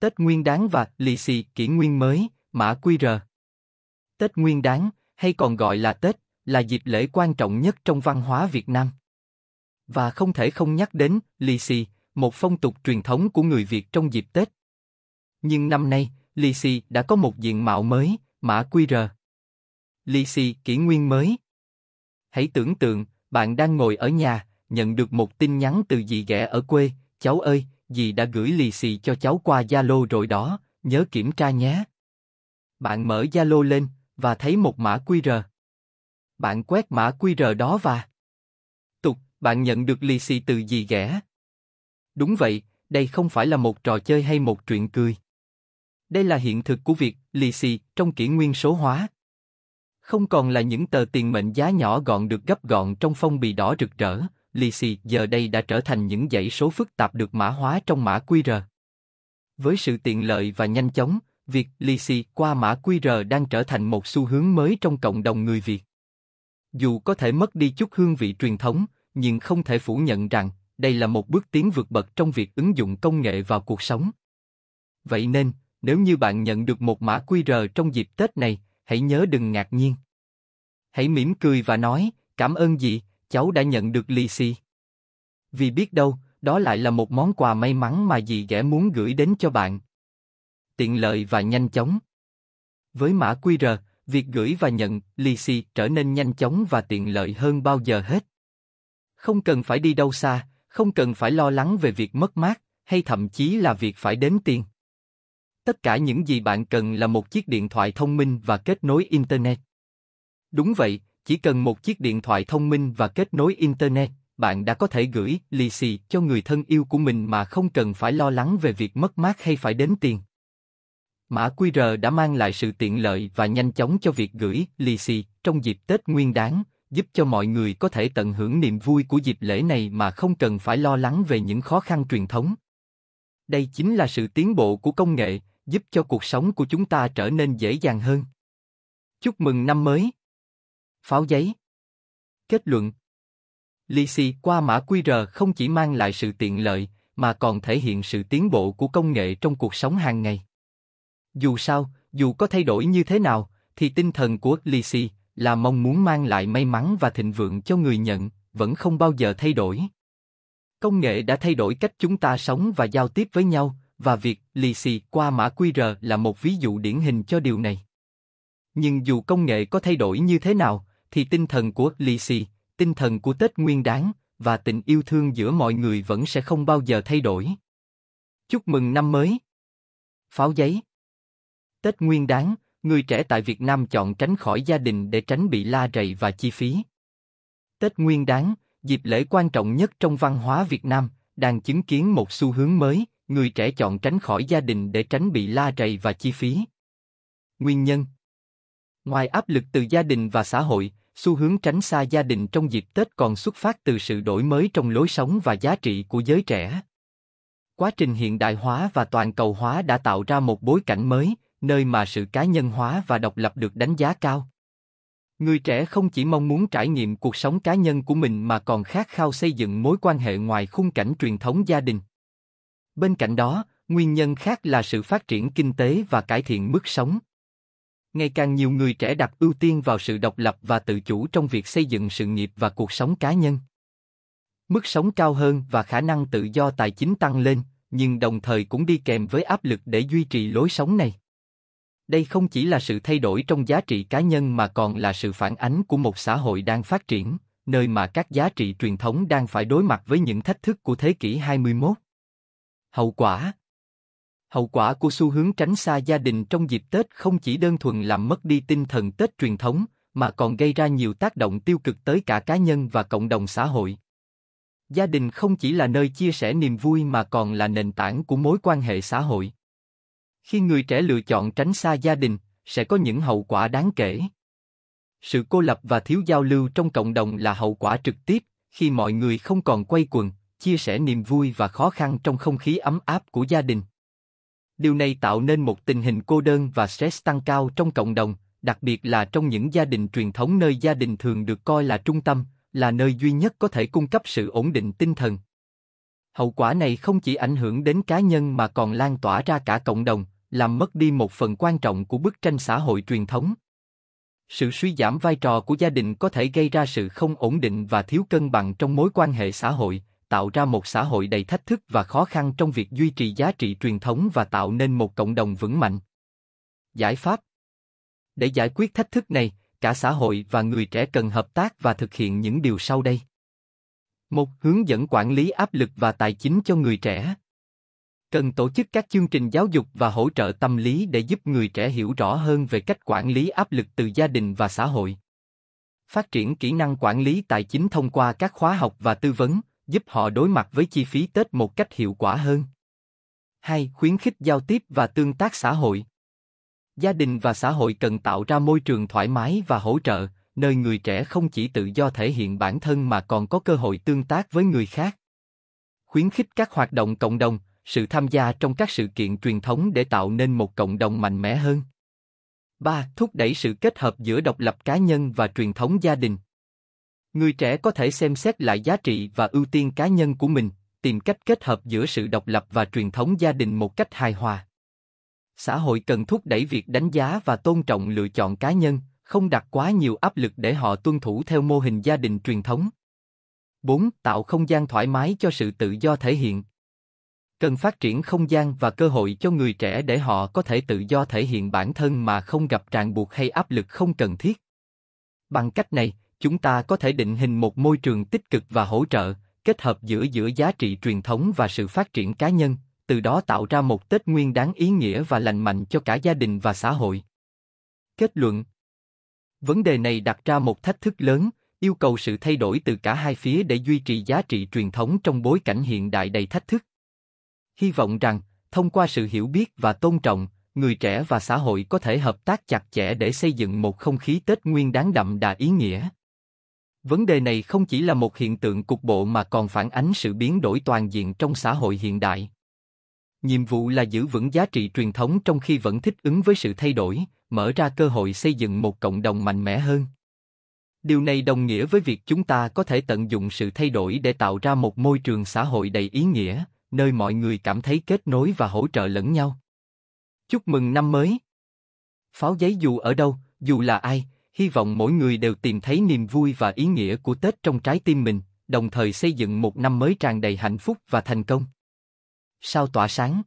Tết Nguyên Đán và lì xì kỷ nguyên mới, mã QR. Tết Nguyên Đán, hay còn gọi là Tết, là dịp lễ quan trọng nhất trong văn hóa Việt Nam. Và không thể không nhắc đến lì xì, một phong tục truyền thống của người Việt trong dịp Tết. Nhưng năm nay, lì xì đã có một diện mạo mới, mã QR. Lì xì kỷ nguyên mới. Hãy tưởng tượng, bạn đang ngồi ở nhà, nhận được một tin nhắn từ dì ghẻ ở quê, cháu ơi, dì đã gửi lì xì cho cháu qua Zalo rồi đó, nhớ kiểm tra nhé. Bạn mở Zalo lên và thấy một mã QR. Bạn quét mã QR đó và tục, bạn nhận được lì xì từ dì ghẻ. Đúng vậy, đây không phải là một trò chơi hay một chuyện cười. Đây là hiện thực của việc lì xì trong kỷ nguyên số hóa. Không còn là những tờ tiền mệnh giá nhỏ gọn được gấp gọn trong phong bì đỏ rực rỡ, lì xì giờ đây đã trở thành những dãy số phức tạp được mã hóa trong mã QR. Với sự tiện lợi và nhanh chóng, việc lì xì qua mã QR đang trở thành một xu hướng mới trong cộng đồng người Việt. Dù có thể mất đi chút hương vị truyền thống, nhưng không thể phủ nhận rằng đây là một bước tiến vượt bậc trong việc ứng dụng công nghệ vào cuộc sống. Vậy nên, nếu như bạn nhận được một mã QR trong dịp Tết này, hãy nhớ đừng ngạc nhiên. Hãy mỉm cười và nói, cảm ơn gì cháu đã nhận được lì xì. Vì biết đâu, đó lại là một món quà may mắn mà dì ghẻ muốn gửi đến cho bạn. Tiện lợi và nhanh chóng. Với mã QR, việc gửi và nhận lì xì trở nên nhanh chóng và tiện lợi hơn bao giờ hết. Không cần phải đi đâu xa, không cần phải lo lắng về việc mất mát, hay thậm chí là việc phải đếm tiền. Tất cả những gì bạn cần là một chiếc điện thoại thông minh và kết nối Internet. Đúng vậy, chỉ cần một chiếc điện thoại thông minh và kết nối Internet, bạn đã có thể gửi lì xì cho người thân yêu của mình mà không cần phải lo lắng về việc mất mát hay phải đến tiền. Mã QR đã mang lại sự tiện lợi và nhanh chóng cho việc gửi lì xì trong dịp Tết Nguyên Đán, giúp cho mọi người có thể tận hưởng niềm vui của dịp lễ này mà không cần phải lo lắng về những khó khăn truyền thống. Đây chính là sự tiến bộ của công nghệ, giúp cho cuộc sống của chúng ta trở nên dễ dàng hơn. Chúc mừng năm mới! Pháo giấy Kết luận Lì xì qua mã QR không chỉ mang lại sự tiện lợi, mà còn thể hiện sự tiến bộ của công nghệ trong cuộc sống hàng ngày. Dù sao, dù có thay đổi như thế nào, thì tinh thần của lì xì là mong muốn mang lại may mắn và thịnh vượng cho người nhận, vẫn không bao giờ thay đổi. Công nghệ đã thay đổi cách chúng ta sống và giao tiếp với nhau, và việc lì xì qua mã QR là một ví dụ điển hình cho điều này. Nhưng dù công nghệ có thay đổi như thế nào, thì tinh thần của lì xì, tinh thần của Tết Nguyên Đán và tình yêu thương giữa mọi người vẫn sẽ không bao giờ thay đổi. Chúc mừng năm mới! Pháo giấy Tết Nguyên Đán, người trẻ tại Việt Nam chọn tránh khỏi gia đình để tránh bị la rầy và chi phí. Tết Nguyên Đán, dịp lễ quan trọng nhất trong văn hóa Việt Nam, đang chứng kiến một xu hướng mới, người trẻ chọn tránh khỏi gia đình để tránh bị la rầy và chi phí. Nguyên nhân Ngoài áp lực từ gia đình và xã hội, xu hướng tránh xa gia đình trong dịp Tết còn xuất phát từ sự đổi mới trong lối sống và giá trị của giới trẻ. Quá trình hiện đại hóa và toàn cầu hóa đã tạo ra một bối cảnh mới, nơi mà sự cá nhân hóa và độc lập được đánh giá cao. Người trẻ không chỉ mong muốn trải nghiệm cuộc sống cá nhân của mình mà còn khát khao xây dựng mối quan hệ ngoài khung cảnh truyền thống gia đình. Bên cạnh đó, nguyên nhân khác là sự phát triển kinh tế và cải thiện mức sống. Ngày càng nhiều người trẻ đặt ưu tiên vào sự độc lập và tự chủ trong việc xây dựng sự nghiệp và cuộc sống cá nhân. Mức sống cao hơn và khả năng tự do tài chính tăng lên, nhưng đồng thời cũng đi kèm với áp lực để duy trì lối sống này. Đây không chỉ là sự thay đổi trong giá trị cá nhân mà còn là sự phản ánh của một xã hội đang phát triển, nơi mà các giá trị truyền thống đang phải đối mặt với những thách thức của thế kỷ 21. Hậu quả Hậu quả của xu hướng tránh xa gia đình trong dịp Tết không chỉ đơn thuần làm mất đi tinh thần Tết truyền thống, mà còn gây ra nhiều tác động tiêu cực tới cả cá nhân và cộng đồng xã hội. Gia đình không chỉ là nơi chia sẻ niềm vui mà còn là nền tảng của mối quan hệ xã hội. Khi người trẻ lựa chọn tránh xa gia đình, sẽ có những hậu quả đáng kể. Sự cô lập và thiếu giao lưu trong cộng đồng là hậu quả trực tiếp, khi mọi người không còn quay quần, chia sẻ niềm vui và khó khăn trong không khí ấm áp của gia đình. Điều này tạo nên một tình hình cô đơn và stress tăng cao trong cộng đồng, đặc biệt là trong những gia đình truyền thống nơi gia đình thường được coi là trung tâm, là nơi duy nhất có thể cung cấp sự ổn định tinh thần. Hậu quả này không chỉ ảnh hưởng đến cá nhân mà còn lan tỏa ra cả cộng đồng, làm mất đi một phần quan trọng của bức tranh xã hội truyền thống. Sự suy giảm vai trò của gia đình có thể gây ra sự không ổn định và thiếu cân bằng trong mối quan hệ xã hội, tạo ra một xã hội đầy thách thức và khó khăn trong việc duy trì giá trị truyền thống và tạo nên một cộng đồng vững mạnh. Giải pháp Để giải quyết thách thức này, cả xã hội và người trẻ cần hợp tác và thực hiện những điều sau đây. Một hướng dẫn quản lý áp lực và tài chính cho người trẻ. Cần tổ chức các chương trình giáo dục và hỗ trợ tâm lý để giúp người trẻ hiểu rõ hơn về cách quản lý áp lực từ gia đình và xã hội. Phát triển kỹ năng quản lý tài chính thông qua các khóa học và tư vấn, giúp họ đối mặt với chi phí Tết một cách hiệu quả hơn. 2. Khuyến khích giao tiếp và tương tác xã hội. Gia đình và xã hội cần tạo ra môi trường thoải mái và hỗ trợ, nơi người trẻ không chỉ tự do thể hiện bản thân mà còn có cơ hội tương tác với người khác. Khuyến khích các hoạt động cộng đồng, sự tham gia trong các sự kiện truyền thống để tạo nên một cộng đồng mạnh mẽ hơn. 3. Thúc đẩy sự kết hợp giữa độc lập cá nhân và truyền thống gia đình. Người trẻ có thể xem xét lại giá trị và ưu tiên cá nhân của mình, tìm cách kết hợp giữa sự độc lập và truyền thống gia đình một cách hài hòa. Xã hội cần thúc đẩy việc đánh giá và tôn trọng lựa chọn cá nhân, không đặt quá nhiều áp lực để họ tuân thủ theo mô hình gia đình truyền thống. 4. Tạo không gian thoải mái cho sự tự do thể hiện. Cần phát triển không gian và cơ hội cho người trẻ để họ có thể tự do thể hiện bản thân mà không gặp ràng buộc hay áp lực không cần thiết. Bằng cách này, chúng ta có thể định hình một môi trường tích cực và hỗ trợ, kết hợp giữa giữa giá trị truyền thống và sự phát triển cá nhân, từ đó tạo ra một Tết Nguyên đáng ý nghĩa và lành mạnh cho cả gia đình và xã hội. Kết luận Vấn đề này đặt ra một thách thức lớn, yêu cầu sự thay đổi từ cả hai phía để duy trì giá trị truyền thống trong bối cảnh hiện đại đầy thách thức. Hy vọng rằng, thông qua sự hiểu biết và tôn trọng, người trẻ và xã hội có thể hợp tác chặt chẽ để xây dựng một không khí Tết Nguyên đáng đậm đà ý nghĩa. Vấn đề này không chỉ là một hiện tượng cục bộ mà còn phản ánh sự biến đổi toàn diện trong xã hội hiện đại. Nhiệm vụ là giữ vững giá trị truyền thống trong khi vẫn thích ứng với sự thay đổi, mở ra cơ hội xây dựng một cộng đồng mạnh mẽ hơn. Điều này đồng nghĩa với việc chúng ta có thể tận dụng sự thay đổi để tạo ra một môi trường xã hội đầy ý nghĩa, nơi mọi người cảm thấy kết nối và hỗ trợ lẫn nhau. Chúc mừng năm mới! Pháo giấy dù ở đâu, dù là ai, hy vọng mỗi người đều tìm thấy niềm vui và ý nghĩa của Tết trong trái tim mình, đồng thời xây dựng một năm mới tràn đầy hạnh phúc và thành công. Sao tỏa sáng